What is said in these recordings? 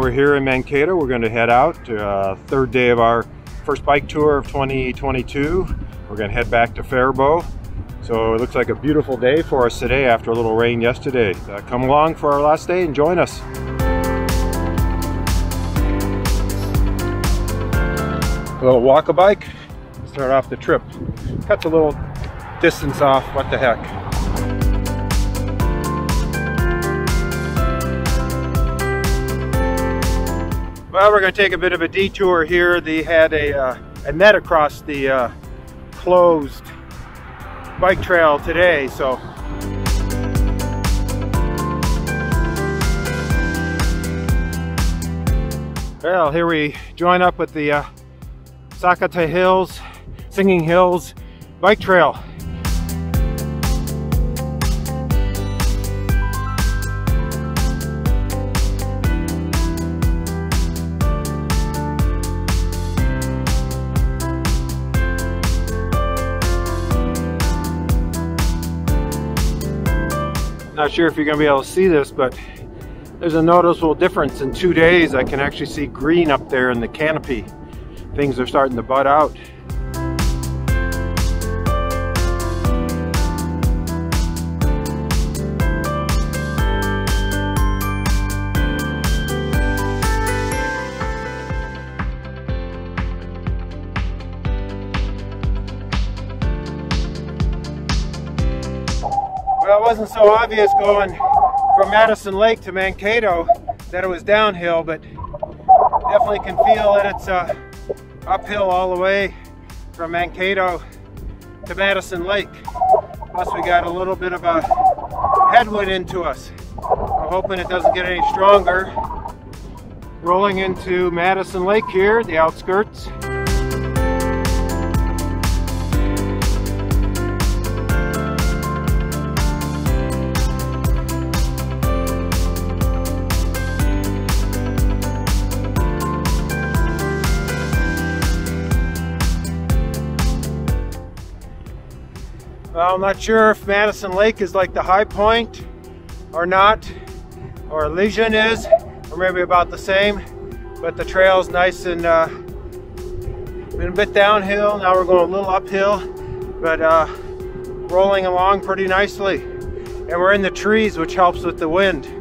We're here in Mankato. We're going to head out to uh, third day of our first bike tour of 2022. We're going to head back to Faribault. So it looks like a beautiful day for us today after a little rain yesterday. Uh, come along for our last day and join us. A little walk a bike, start off the trip. Cuts a little distance off, what the heck. Well, we're going to take a bit of a detour here. They had a, uh, a net across the uh, closed bike trail today, so Well, here we join up with the uh, Sakatah Hills, Singing Hills bike trail. Not sure if you're to be able to see this, but there's a noticeable difference. In two days, I can actually see green up there in the canopy. Things are starting to bud out. Well, it wasn't so obvious going from Madison Lake to Mankato that it was downhill, but definitely can feel that it's uh, uphill all the way from Mankato to Madison Lake. Plus we got a little bit of a headwind into us. I'm hoping it doesn't get any stronger. Rolling into Madison Lake here, the outskirts. Well, I'm not sure if Madison Lake is like the high point or not, or Elysian is, or maybe about the same. But the trail's nice and uh, been a bit downhill. Now we're going a little uphill, but uh, rolling along pretty nicely. And we're in the trees, which helps with the wind.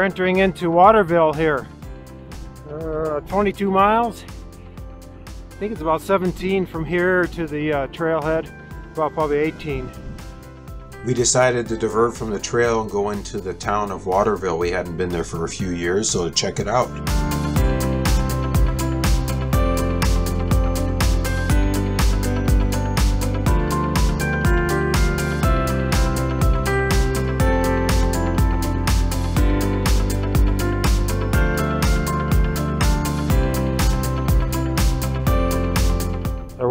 We're entering into Waterville here. Uh, 22 miles. I think it's about 17 from here to the uh, trailhead, about probably 18. We decided to divert from the trail and go into the town of Waterville. We hadn't been there for a few years, so to check it out.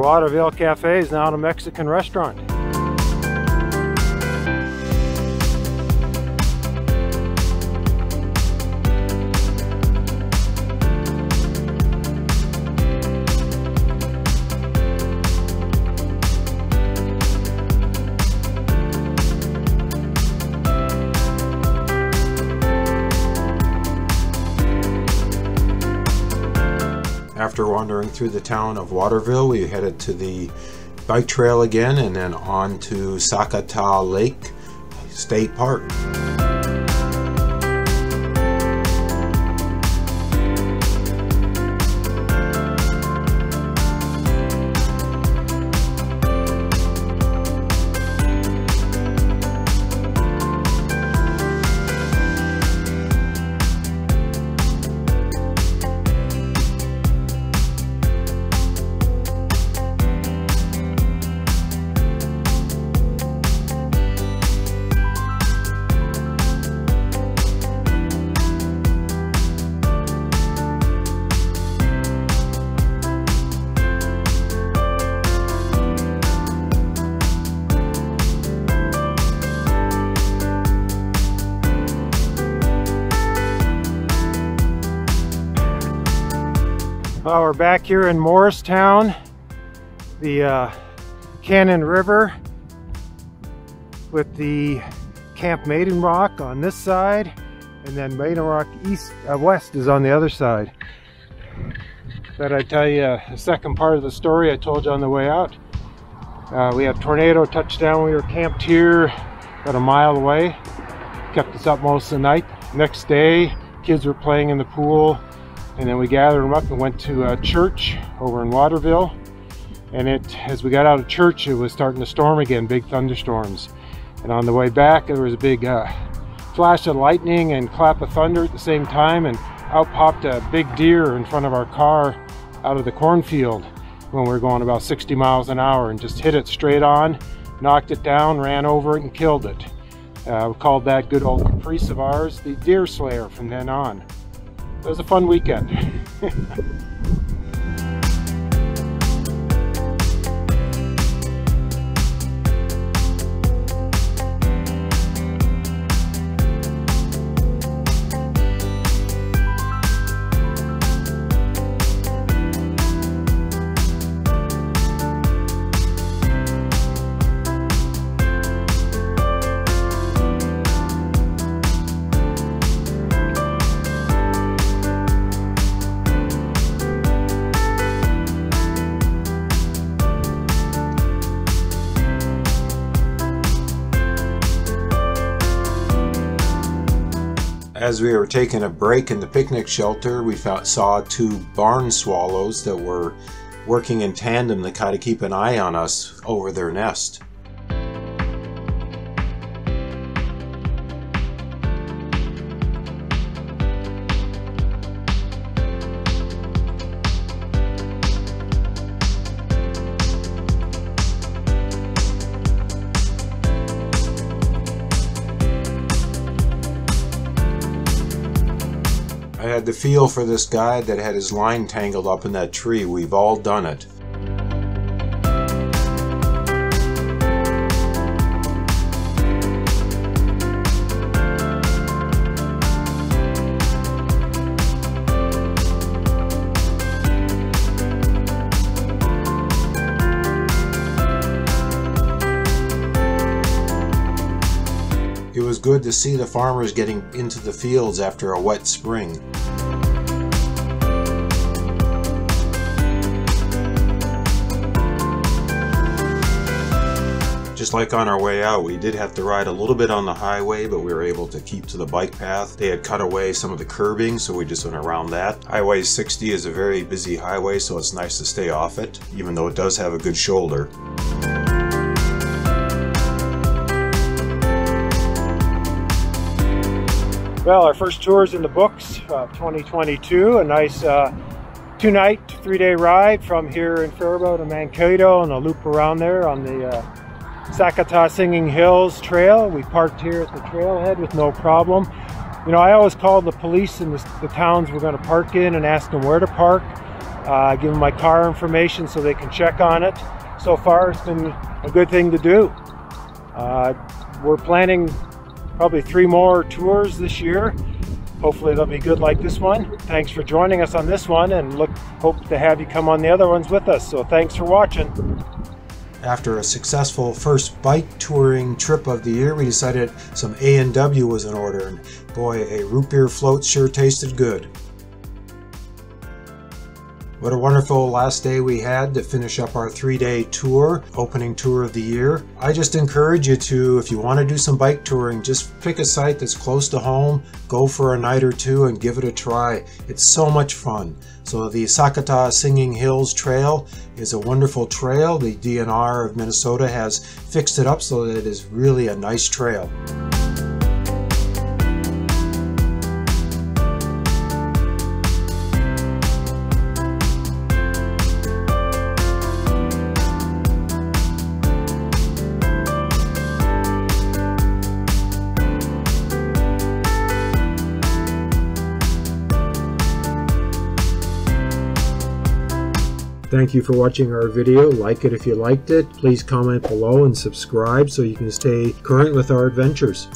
The Waterville Cafe is now a Mexican restaurant. Wandering through the town of Waterville, we headed to the bike trail again and then on to Sakatah Lake State Park. Well, we're back here in Morristown, the uh, Cannon River with the Camp Maiden Rock on this side, and then Maiden Rock East uh, West is on the other side. Thought I'd tell you the second part of the story I told you on the way out. Uh, we had tornado touchdown. We were camped here about a mile away. Kept us up most of the night. Next day, kids were playing in the pool and then we gathered them up and went to a church over in Waterville. And it, as we got out of church, it was starting to storm again, big thunderstorms. And on the way back, there was a big uh, flash of lightning and clap of thunder at the same time, and out popped a big deer in front of our car out of the cornfield when we were going about 60 miles an hour and just hit it straight on, knocked it down, ran over it, and killed it. Uh, we called that good old caprice of ours the deer slayer from then on it was a fun weekend. As we were taking a break in the picnic shelter, we found, saw two barn swallows that were working in tandem to kind of keep an eye on us over their nest. Had the feel for this guy that had his line tangled up in that tree. We've all done it. Good to see the farmers getting into the fields after a wet spring. Just like on our way out, we did have to ride a little bit on the highway, but we were able to keep to the bike path. They had cut away some of the curbing, so we just went around that. Highway 60 is a very busy highway, so it's nice to stay off it, even though it does have a good shoulder. Well, our first tour is in the books, uh, 2022. A nice uh, two-night, three-day ride from here in Faribault to Mankato and a loop around there on the uh, Sakatah Singing Hills Trail. We parked here at the trailhead with no problem. You know, I always call the police in the, the towns we're going to park in and ask them where to park. Uh, give them my car information so they can check on it. So far, it's been a good thing to do. Uh, we're planning probably three more tours this year. Hopefully they'll be good like this one. Thanks for joining us on this one and look hope to have you come on the other ones with us. So thanks for watching. After a successful first bike touring trip of the year, we decided some A&W was in order and boy, a root beer float sure tasted good. What a wonderful last day we had to finish up our three day tour, opening tour of the year. I just encourage you to, if you want to do some bike touring, just pick a site that's close to home, go for a night or two and give it a try. It's so much fun. So the Sakatah Singing Hills Trail is a wonderful trail. The DNR of Minnesota has fixed it up so that it is really a nice trail. Thank you for watching our video. Like it if you liked it. Please comment below and subscribe so you can stay current with our adventures.